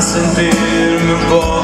sentirme un poco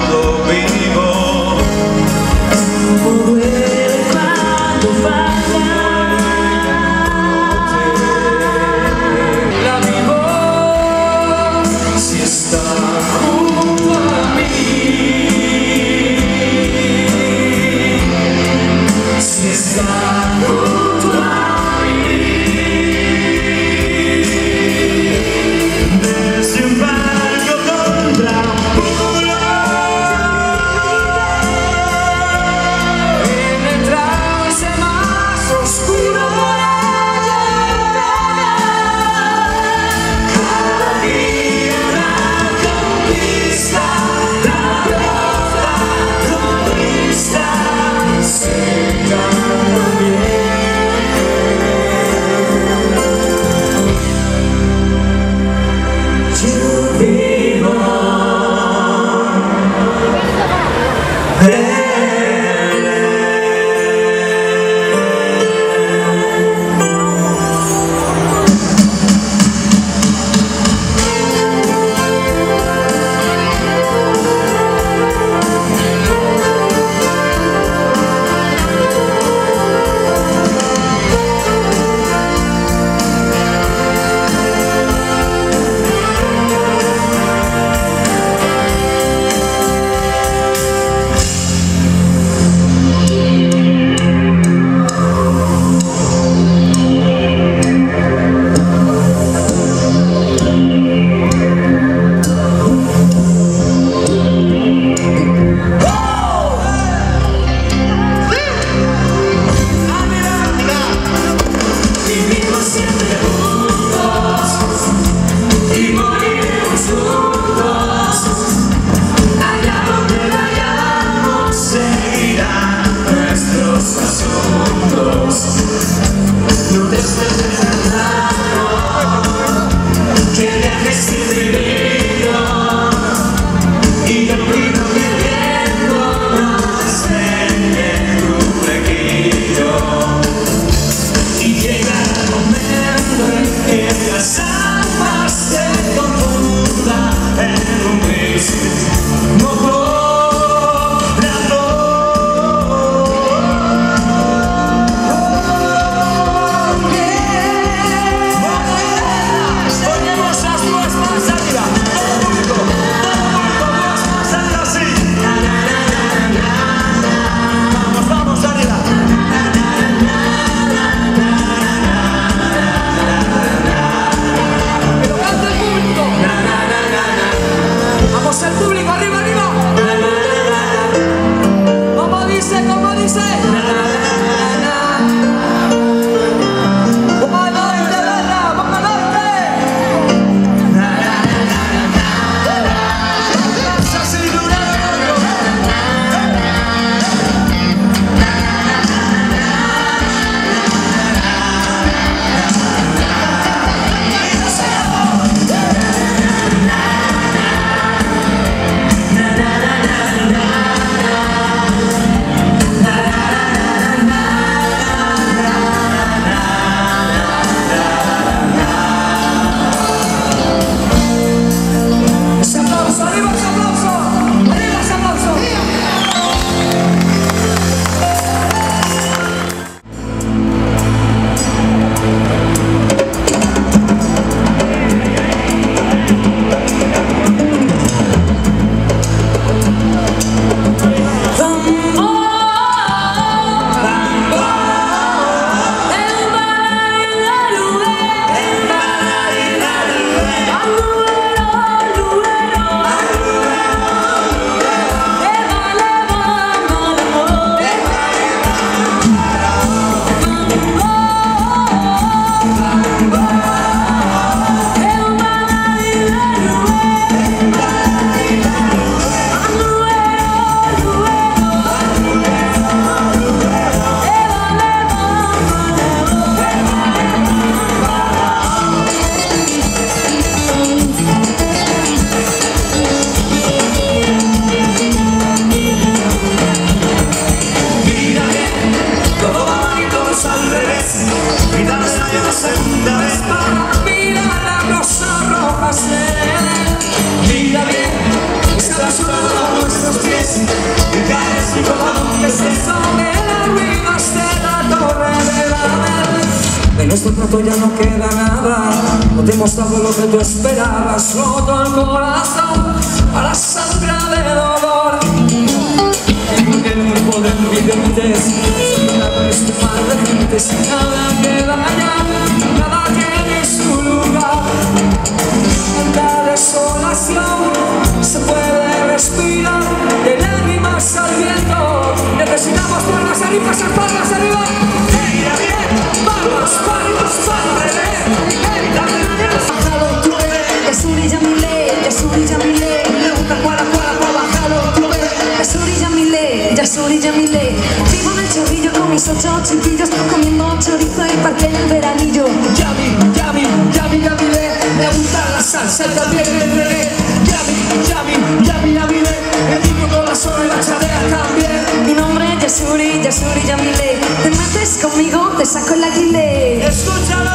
ocho chiquillos comiendo chorizo y pastel el veranillo. Yami, yami, yami, yami, le, le gusta la salsa y también el relé. Yami, yami, yami, yami, le, el niño con la sola y la charea también. Mi nombre es Yasuri, Yasuri, Yamile. Te mates conmigo, te saco el aguile. ¡Escúchalo!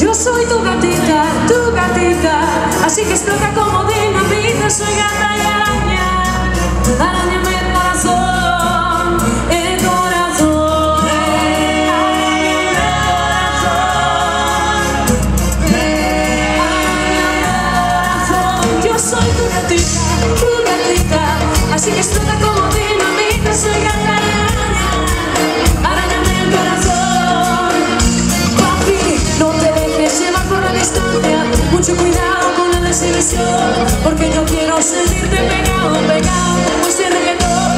Yo soy tu gato. Mucho cuidado con la desilusión Porque no quiero sentirte pegado, pegado como este reggaetón.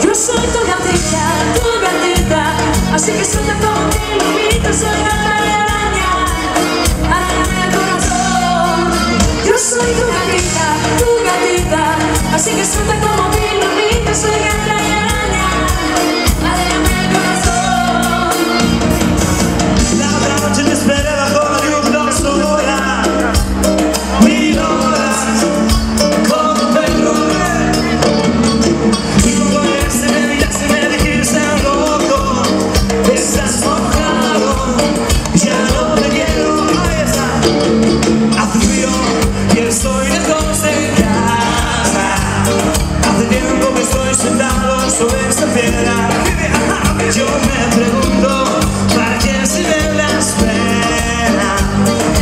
Yo soy tu gatita, tu gatita Así que suelta como te invito, soy gata de araña Araña el corazón. Yo soy tu gatita, tu gatita Así que suelta como te invito, soy gata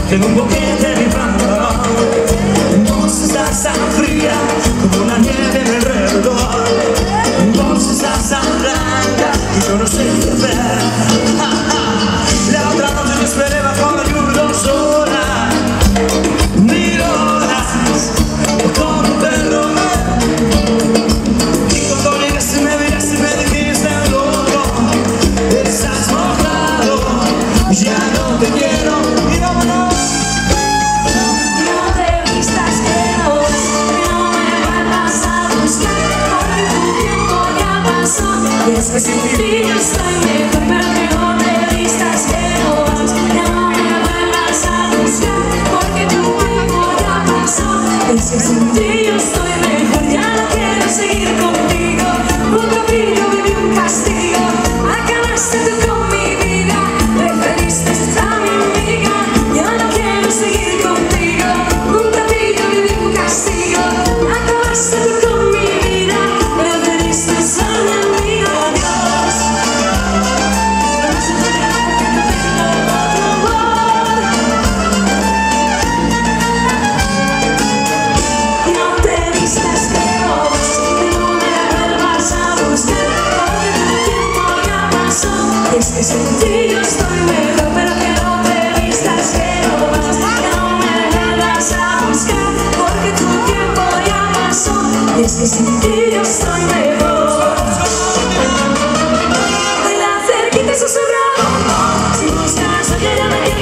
que.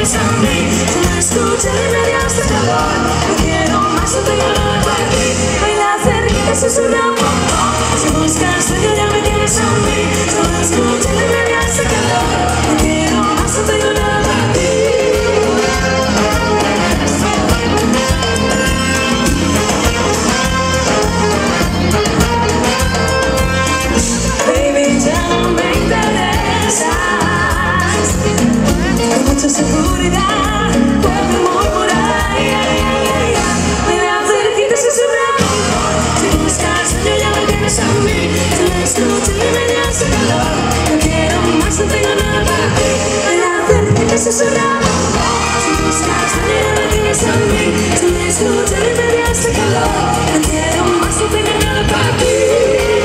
No No quiero más ti. Baila cerquita, susurra un Si buscas seguridad puede murmurar ay, Si tú me estás, tienes a mí. Escuchas me No quiero más, para ti. Me da cerquita Si tú estás, tienes a mí. Calor No quiero más, no tengo nada para ti.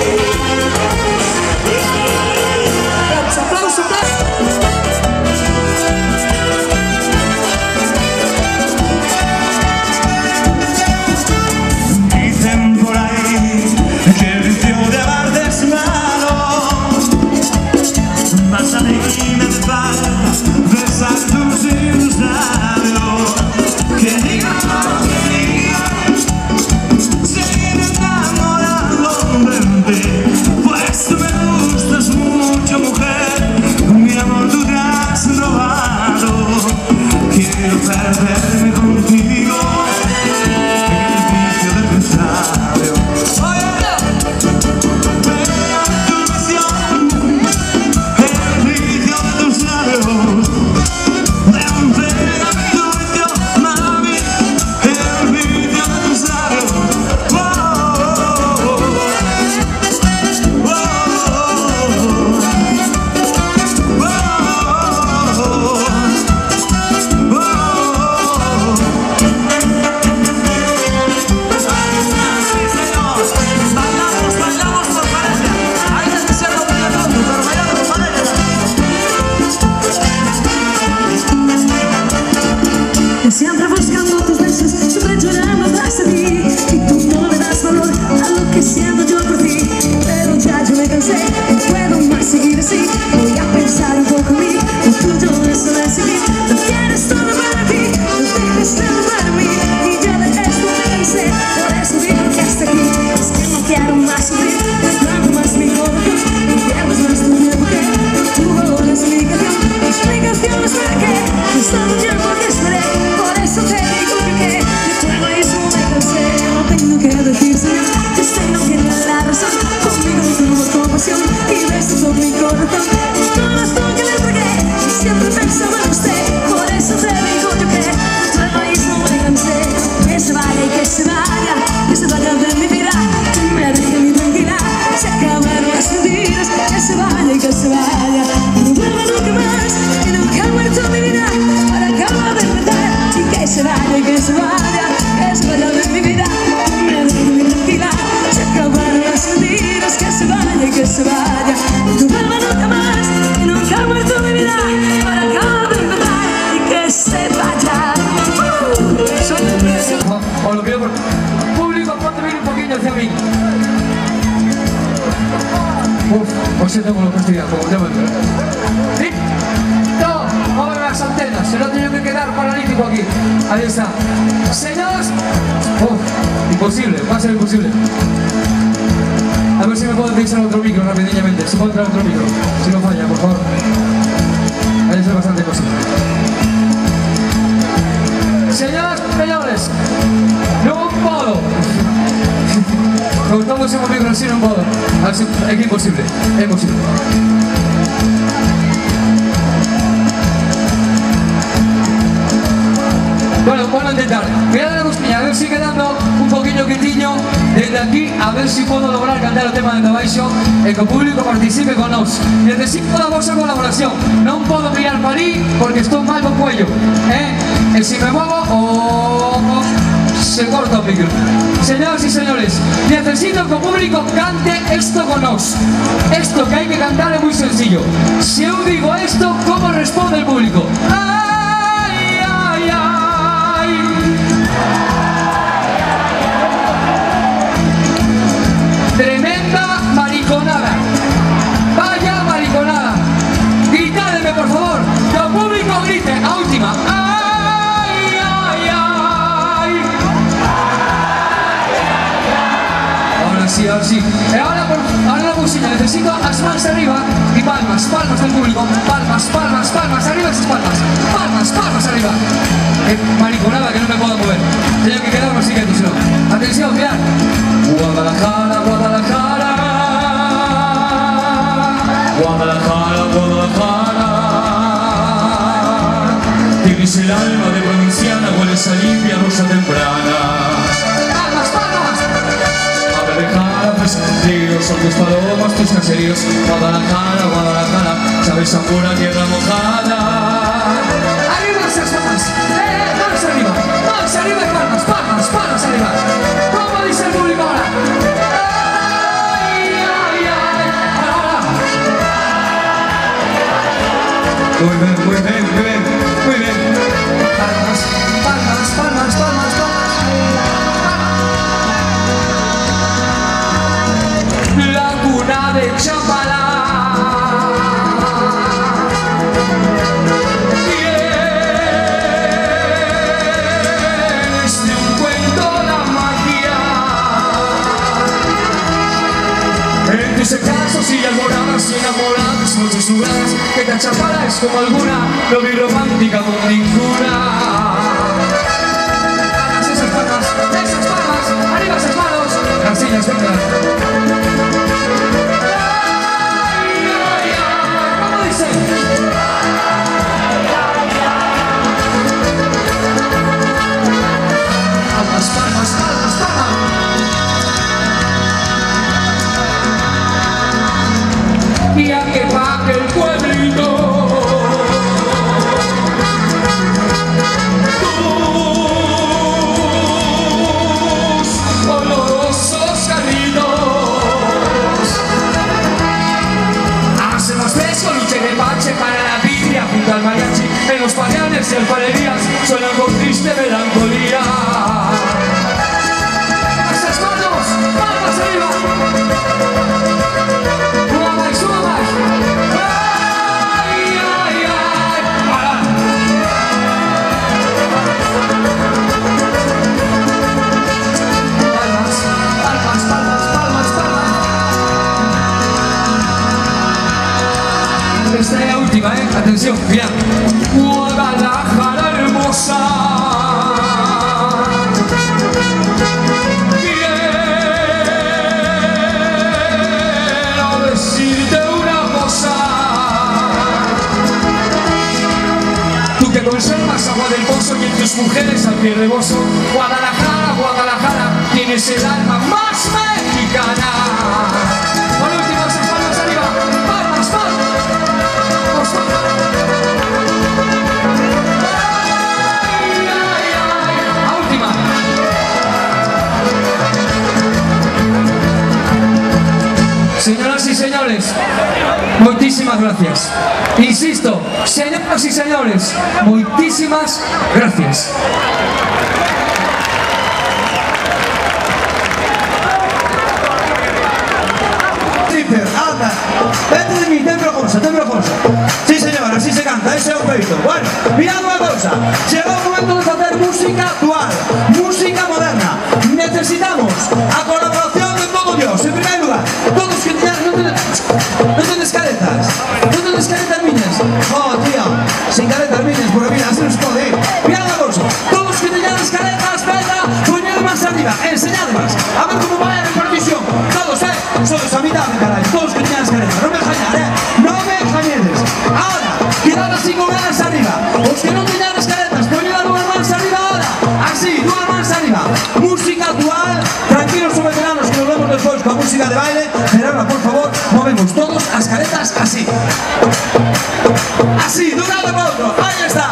Señores, oh, imposible, va a ser imposible. A ver si me puedo utilizar otro micro rapidamente, si puedo traer otro micro, si no falla, por favor. Hay que hacer bastante cosas. Señoras, señores, no puedo. Cortamos un micro así, no puedo. Es imposible, es imposible. Bueno, pues voy a intentar. Voy a dar un, a ver si quedando un poquillo quitiño desde aquí, a ver si puedo lograr cantar el tema de traballo e eh, que público participe con nós. Necesito a vosa colaboración. No puedo mirar para ali porque estoy mal do cuello. Eh? eh e se me movo, oh, oh, se corta o micro. Señoras y señores, necesito que o público cante esto con nós. Esto que hay que cantar é muy sencillo. Si eu digo esto, ¿cómo responde el público? ¡Ah! necesito las manos arriba y palmas, palmas del público, palmas, palmas, palmas, arriba esas palmas, palmas, palmas arriba. Eh, Qué mariconada que no me puedo mover. Tengo que quedarme así que tú son tus palomas, tus caseríos. Guadalajara, Guadalajara, sabes a pura tierra mojada. Chapada es como alguna, no vi romántica con ninguna. Esas palmas, esas palmas, arriba esas manos, las sillas vengan. Y alfarerías suenan con triste melancolía ¡Esas manos! ¡Palmas arriba! ¡Una más, una más! ¡Ay, ay, ay! Palmas, palmas, palmas, palmas, palmas Esta es la última, ¿eh? Atención, mira. Al pie rebozo. Guadalajara, Guadalajara, tienes el alma más mexicana. Señores, muchísimas gracias. Insisto, señoras y señores, muchísimas gracias. Dentro de mí, dentro cosa, dentro cosa. Sí, señora, así se canta, ese é o feito. Bueno, mirad unha cousa, chegou o momento de facer música actual, música moderna. Necesitamos a colaboración de Dios. En primer lugar, todos que teñan, non tenes, non tenes caretas, non tenes caretas miñas. Oh, tío, sin caretas miñas, porque mira, así nos pode ir. Mirad unha cousa, todos que teñan as caretas, venga, poñed más arriba, enseñadmas, a ver como vai a repartición. Todos, eh, a mitad, caray, todos que teñan as caretas, non me engañar, eh, non me engañedes. Ahora, quedad así con ganas arriba, os que non teñan as caretas, poñed a dúas mans arriba ahora, así, dúas mans arriba. Música actual, tranquilos os despois coa música de baile, ahora, por favor, movemos todos as caretas así. Así, para otro, ahí está,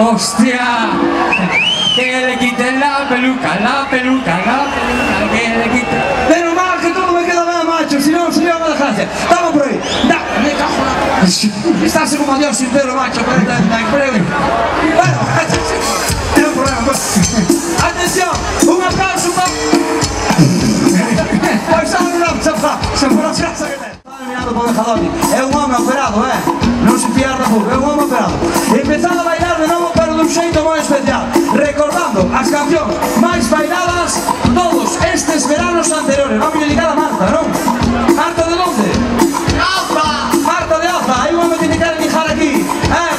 ¡Hostia! Que le quiten la peluca, la peluca, la peluca, que le quiten. Menos mal que todo me queda nada, macho, si no, si no, me dejaste. Dame por ahí. Da, me cago la... Estás como Dios sin pelo, macho, pero está en breve. Bueno, tiene un problema, pues. Atención, un aplauso para... Hoy pues sale una... Se fue, se fue la que te... man jalónico É un home operado, eh? Non se fiar da fuga, é un home operado Empezando a bailar de novo, pero dun xeito moi especial Recordando as cancións máis bailadas todos estes veranos anteriores Vamos a dedicar a Marta, non? Marta de onde? Alza! Marta de Alza, hai un home que te quere lijar aquí Eh?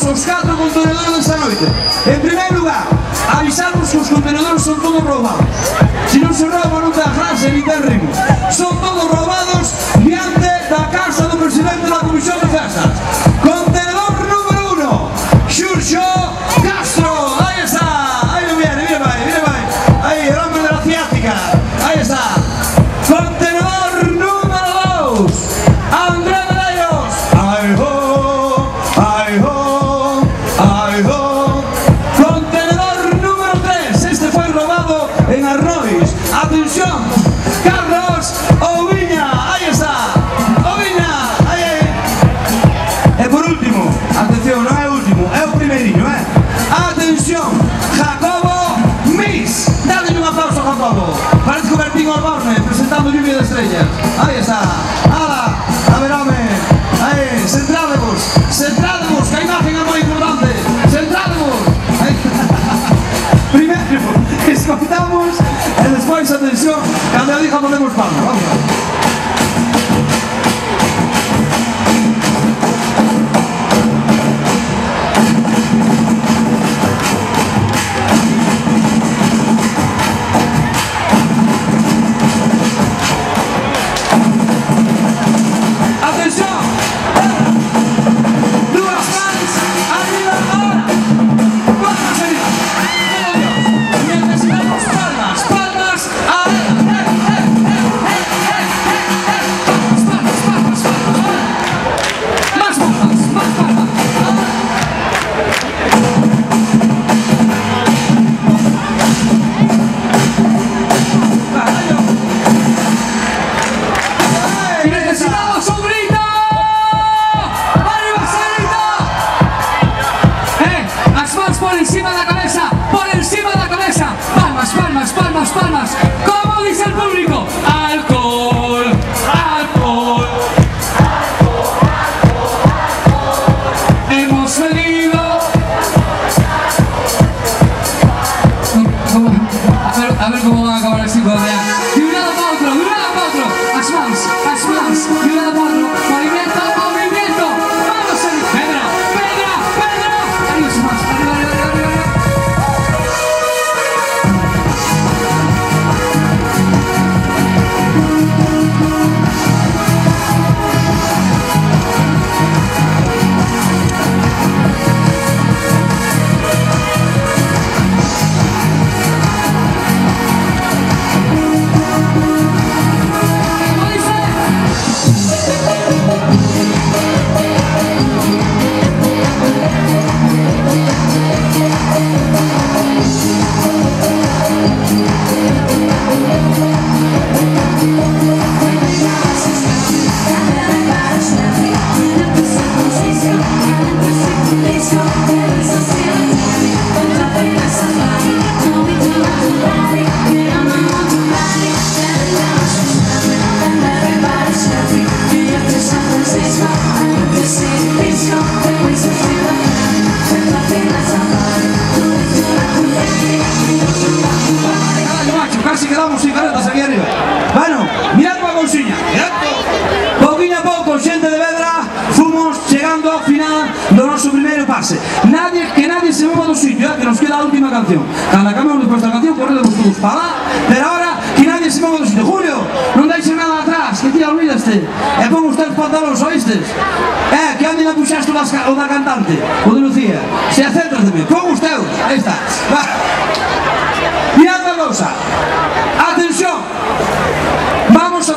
avisarvos os catro contenedores desta noite. En primeiro lugar, avisamos que os contenedores son todos roubados. Se non se rouba, non ten frase, ni ten ritmo. Son todos roubados. Atención, cando eu diga ponemos palma. Vamos Nadie, que nadie se mueva de su sitio, ¿eh? que nos queda la última canción. Cada cambiamos después de la canción, corremos todos para lá, pero ahora que nadie se mueva de su sitio. Julio, non deixe nada atrás, que ti olvidaste. E pon os teus pantalóns, oístes? Eh, que ande na puxaste o, das, o da cantante, o de Lucía. Se acéntrate, pon os teus, aí está. Va. Mirad a lousa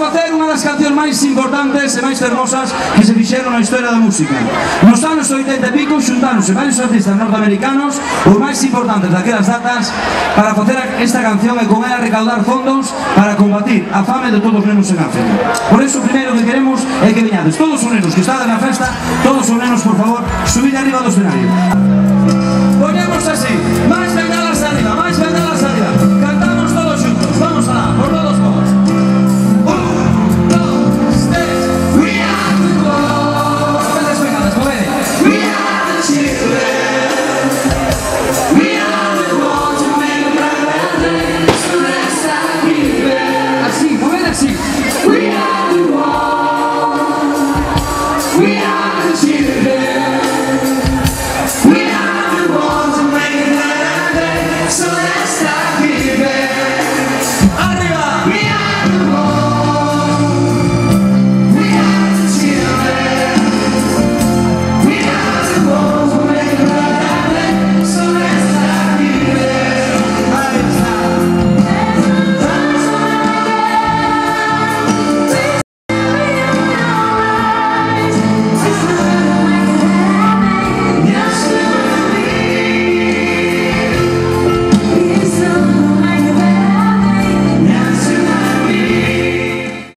facer unha das cancións máis importantes e máis fermosas que se fixeron na historia da música. Nos anos 80 e pico xuntáronse varios artistas norteamericanos os máis importantes daquelas datas para facer esta canción e con ela recaudar fondos para combatir a fame de todos os nenos en África. Por iso, primeiro que queremos é que viñades todos os nenos que están na festa, todos os nenos, por favor, subid arriba do escenario. Ponemos así, máis bengalas arriba, máis bengalas arriba.